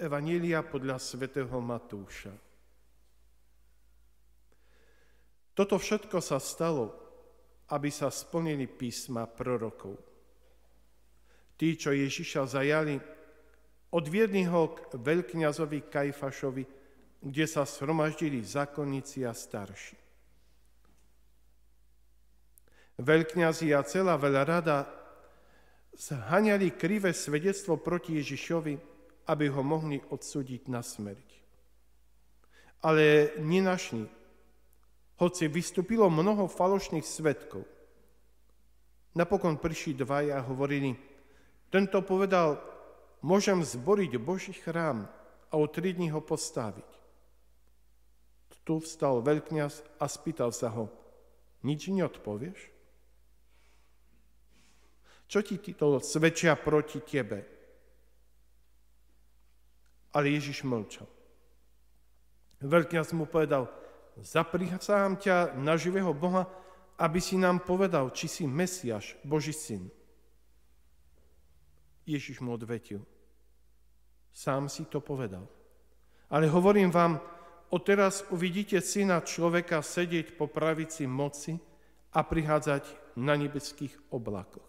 Evanília podľa svätého Matúša. Toto všetko sa stalo, aby sa splnili písma prorokov. Tí, čo Ježiša zajali, odviedli ho k veľkňazovi Kajfašovi, kde sa shromaždili zákonníci a starší. Veľkňazi a celá veľa rada zhaňali krivé svedectvo proti Ježišovi, aby ho mohli odsúdiť na smrť. Ale nenašli, hoci vystúpilo mnoho falošných svetkov. Napokon prišli dvaja a hovorili, tento povedal, môžem zboriť Boží chrám a o tri dní ho postaviť. Tu vstal veľkňaz a spýtal sa ho, nič neodpovieš? Čo ti to svedčia proti tebe? Ale Ježiš mlčal. Veľkňaz mu povedal, zaprísahám ťa na živého Boha, aby si nám povedal, či si Mesiaš, Boží syn. Ježiš mu odvetil, sám si to povedal. Ale hovorím vám, odteraz uvidíte syna človeka sedieť po pravici moci a prichádzať na nebeských oblakoch.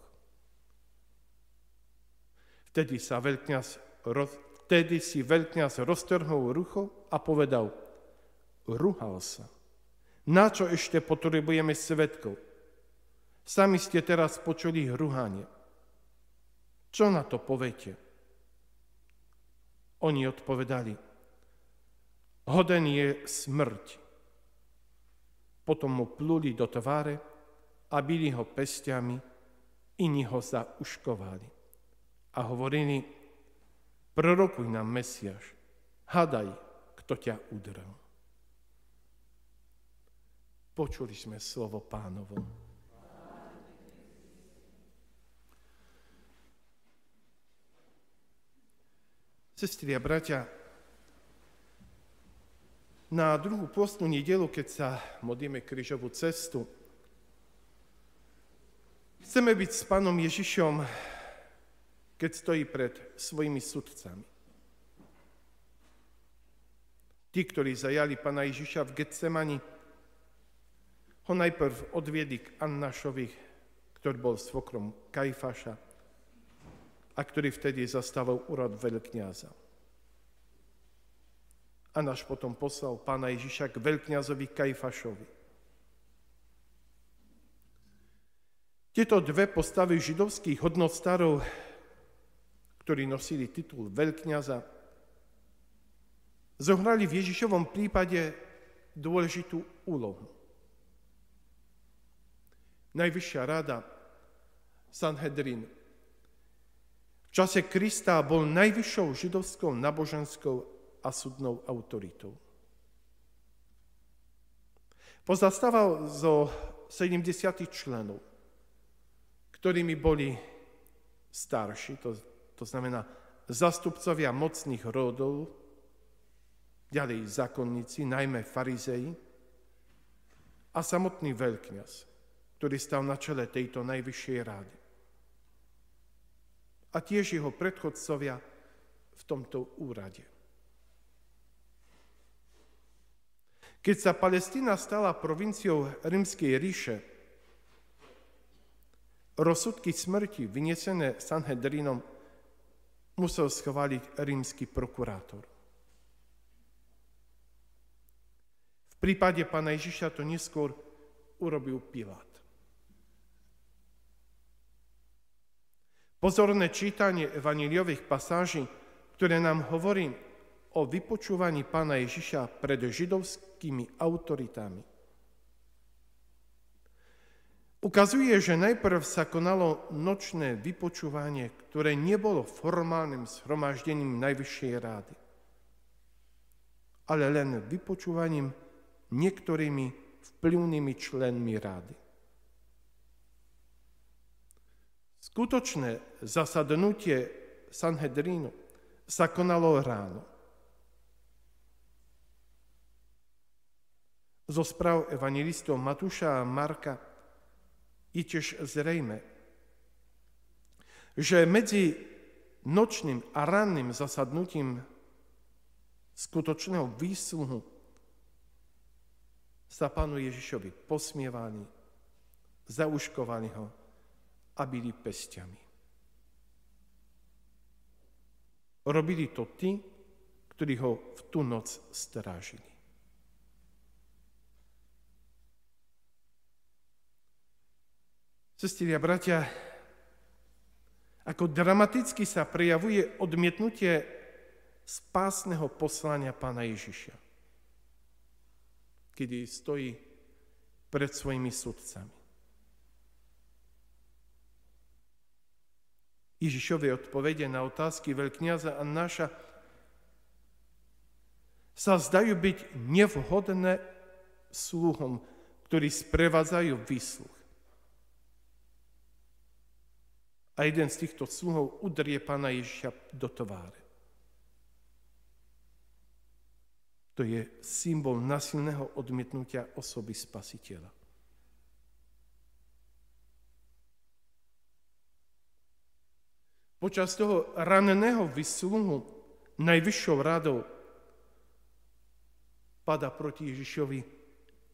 Vtedy, sa veľkňaz, vtedy si veľkňaz roztrhol rucho a povedal, ruhal sa. Na čo ešte potrebujeme svetkov? Sami ste teraz počuli ruhanie. Čo na to poviete? Oni odpovedali, hoden je smrť. Potom mu pluli do tváre a byli ho pestiami, iní ho zauškovali a hovorili, prorokuj nám Mesiaš, hadaj, kto ťa udrel. Počuli sme slovo pánovo. Sestri a bratia, na druhú postnú nedelu, keď sa modlíme krížovú cestu, chceme byť s pánom Ježišom keď stojí pred svojimi sudcami. Tí, ktorí zajali pana Ježiša v Getsemani, ho najprv odviedli k Annašovi, ktorý bol svokrom Kajfaša a ktorý vtedy zastával úrad veľkňaza. Anáš potom poslal pána Ježiša k veľkňazovi Kajfašovi. Tieto dve postavy židovských hodnostárov ktorí nosili titul veľkňaza, zohrali v Ježišovom prípade dôležitú úlohu. Najvyššia rada, Sanhedrin, v čase Krista bol najvyššou židovskou náboženskou a súdnou autoritou. Pozastával zo 70 členov, ktorými boli starší, to to znamená zastupcovia mocných rodov, ďalej zákonníci, najmä farizei a samotný veľkňaz, ktorý stal na čele tejto najvyššej rády. A tiež jeho predchodcovia v tomto úrade. Keď sa Palestína stala provinciou Rímskej ríše, rozsudky smrti vyniesené Sanhedrinom musel schváliť rímsky prokurátor. V prípade pána Ježiša to neskôr urobil Pilát. Pozorné čítanie evaníliových pasáží, ktoré nám hovorí o vypočúvaní pána Ježiša pred židovskými autoritami, Ukazuje, že najprv sa konalo nočné vypočúvanie, ktoré nebolo formálnym shromaždením Najvyššej rády, ale len vypočúvaním niektorými vplyvnými členmi rády. Skutočné zasadnutie Sanhedrínu sa konalo ráno. Zo správ evangelistov Matúša a Marka je tiež zrejme, že medzi nočným a ranným zasadnutím skutočného výsluhu sa pánu Ježišovi posmievali, zauškovali ho a byli pestiami. Robili to tí, ktorí ho v tú noc strážili. Sestri a bratia, ako dramaticky sa prejavuje odmietnutie spásneho poslania pána Ježiša, kedy stojí pred svojimi sudcami. Ježišove odpovede na otázky veľkňaza a naša sa zdajú byť nevhodné sluhom, ktorí sprevádzajú výsluch. A jeden z týchto sluhov udrie pána Ježiša do tváre. To je symbol nasilného odmietnutia osoby spasiteľa. Počas toho raneného vysluhu najvyššou radou pada proti Ježišovi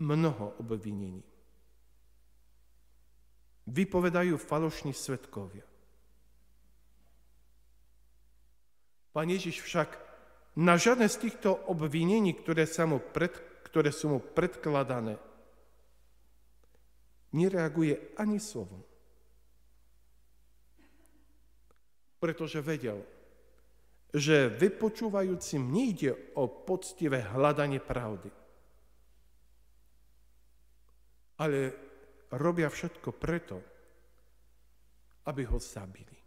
mnoho obvinení. Vypovedajú falošní svetkovia. Pán Ježiš však na žiadne z týchto obvinení, ktoré, sa mu pred, ktoré sú mu predkladané, nereaguje ani slovom. pretože vedel, že vypočúvajúcim nejde o poctivé hľadanie pravdy, ale robia všetko preto, aby ho zabili.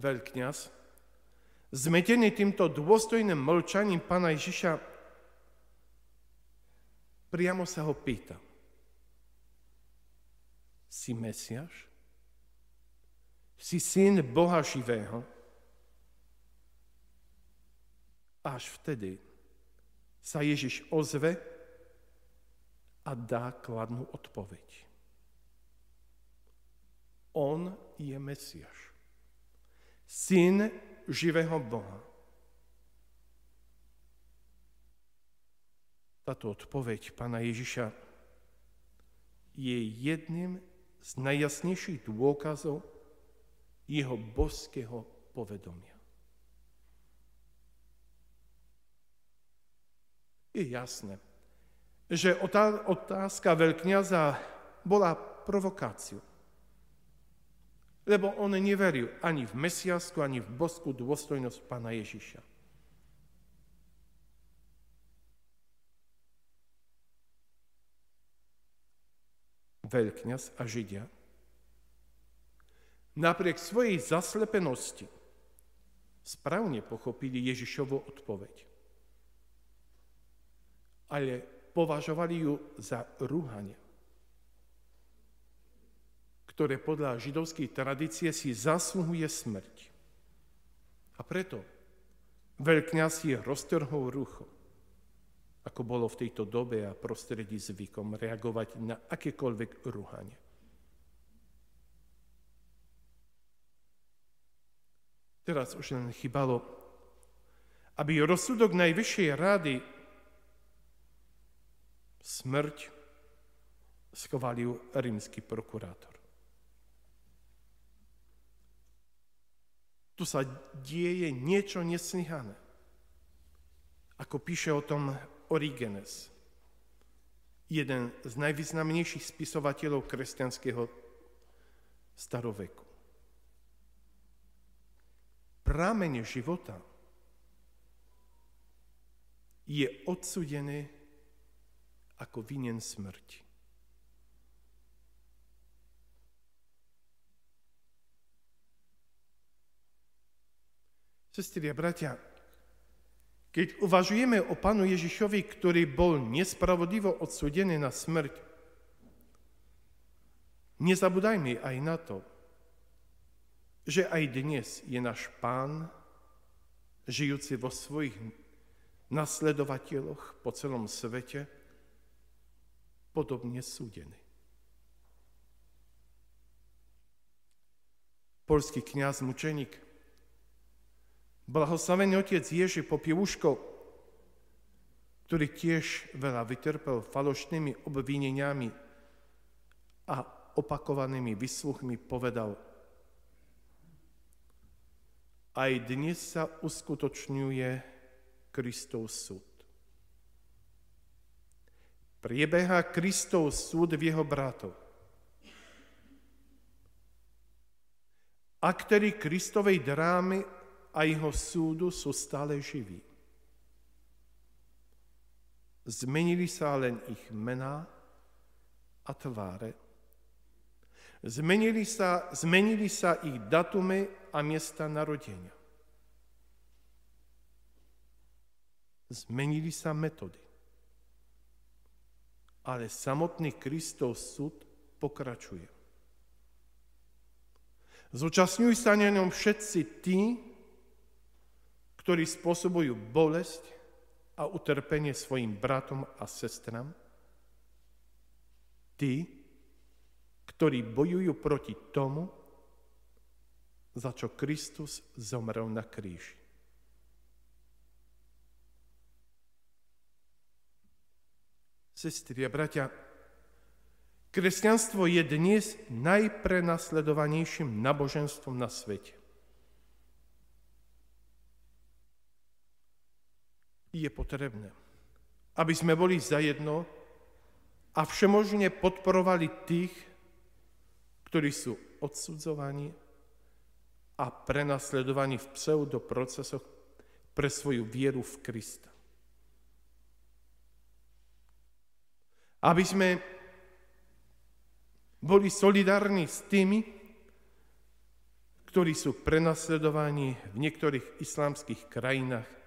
Veľkňaz, zmetený týmto dôstojným mlčaním pána Ježiša, priamo sa ho pýta – si Mesiaš? Si syn Boha živého? Až vtedy sa Ježiš ozve a dá kladnú odpoveď. On je Mesiaš. Syn živého Boha. Táto odpoveď pána Ježiša je jedným z najjasnejších dôkazov jeho božského povedomia. Je jasné, že otázka veľkňaza bola provokáciou. Lebo on neveril ani v mesiasku, ani v boskú dôstojnosť pána Ježiša. veľkňaz a Židia, napriek svojej zaslepenosti správne pochopili Ježišovu odpoveď. Ale považovali ju za rúhanie, ktoré podľa židovskej tradície si zasluhuje smrť. A preto veľkňaz je roztrhol rucho ako bolo v tejto dobe a prostredí zvykom reagovať na akékoľvek rúhanie. Teraz už len chybalo, aby rozsudok Najvyššej rady smrť schválil rímsky prokurátor. Tu sa deje niečo neslyhané. Ako píše o tom Origenes, jeden z najvýznamnejších spisovateľov kresťanského staroveku. Prámene života je odsudené ako vinen smrti. Sestri a bratia, keď uvažujeme o Pánu Ježišovi, ktorý bol nespravodlivo odsudený na smrť, nezabudajme aj na to, že aj dnes je náš Pán, žijúci vo svojich nasledovateľoch po celom svete, podobne súdený. Polský kňaz mučeník Blahoslavený otec Ježi Popievuško, ktorý tiež veľa vytrpel falošnými obvineniami a opakovanými vysluchmi, povedal Aj dnes sa uskutočňuje Kristov súd. Priebeha Kristov súd v jeho bratov. Aktéry Kristovej drámy a jeho súdu sú stále živí. Zmenili sa len ich mená a tváre. Zmenili sa, zmenili sa ich datumy a miesta narodenia. Zmenili sa metódy. Ale samotný Kristov súd pokračuje. Zúčastňujú sa na ňom všetci tí, ktorí spôsobujú bolesť a utrpenie svojim bratom a sestram, tí, ktorí bojujú proti tomu, za čo Kristus zomrel na kríži. Sestri a bratia, Kresťanstvo je dnes najprenasledovanejším naboženstvom na svete. Je potrebné, aby sme boli zajedno a všemožne podporovali tých, ktorí sú odsudzovaní a prenasledovaní v pseudoprocesoch pre svoju vieru v Krista. Aby sme boli solidárni s tými, ktorí sú prenasledovaní v niektorých islamských krajinách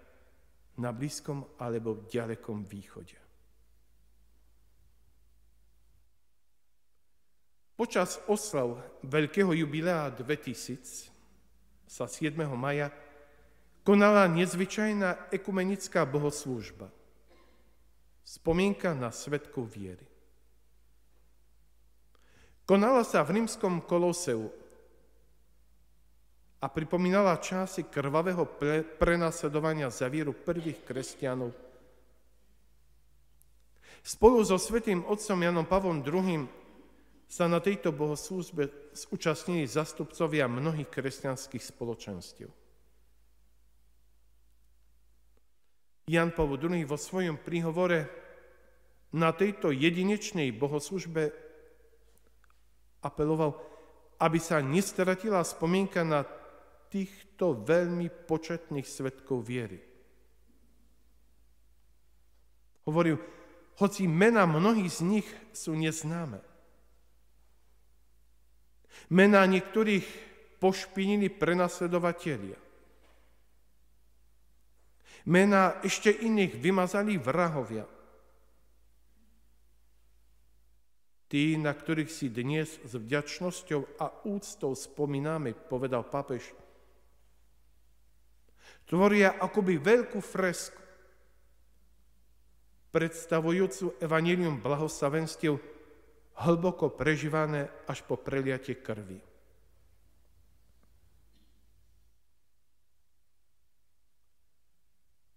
na Blízkom alebo v ďalekom východe. Počas oslav Veľkého jubilea 2000 sa 7. maja konala nezvyčajná ekumenická bohoslúžba. Spomienka na svetkov viery. Konala sa v rímskom koloseu a pripomínala časy krvavého pre, prenasledovania za vieru prvých kresťanov. Spolu so svetým otcom Janom Pavlom II sa na tejto bohoslúžbe zúčastnili zastupcovia mnohých kresťanských spoločenstiev. Jan Pavel II vo svojom príhovore na tejto jedinečnej bohoslužbe apeloval, aby sa nestratila spomienka na týchto veľmi početných svetkov viery. Hovoril, hoci mena mnohých z nich sú neznáme. Mena niektorých pošpinili prenasledovatelia. Mena ešte iných vymazali vrahovia. Tí, na ktorých si dnes s vďačnosťou a úctou spomíname, povedal papež, tvoria akoby veľkú fresku, predstavujúcu evanílium blahoslavenstiev hlboko prežívané až po preliatie krvi.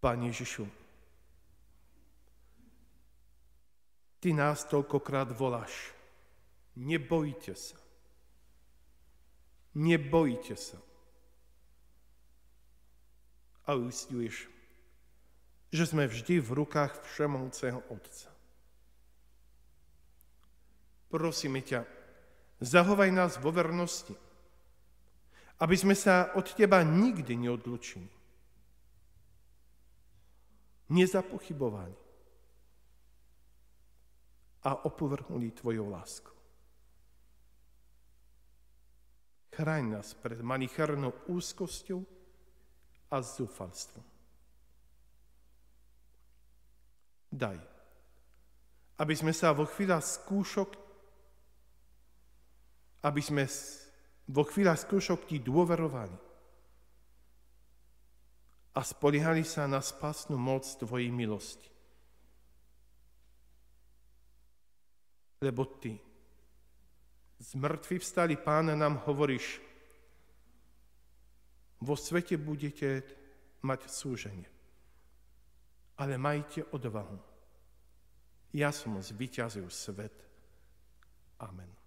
Pane Ježišu, Ty nás toľkokrát voláš. Nebojte sa. Nebojte sa. A uistuješ, že sme vždy v rukách Všemovceho Otca. Prosíme ťa, zahovaj nás vo vernosti, aby sme sa od Teba nikdy neodlučili. Nezapochybovali a opovrhnuli Tvojou láskou. Chráň nás pred manichernou úzkosťou a zúfalstvom. Daj, aby sme sa vo chvíľach skúšok, aby sme vo chvíľach skúšok Ti dôverovali a spoliehali sa na spásnu moc Tvojej milosti. lebo Ty, z mŕtvy vstali Pána, nám hovoríš, vo svete budete mať súženie. Ale majte odvahu. Ja som zvyťazil svet. Amen.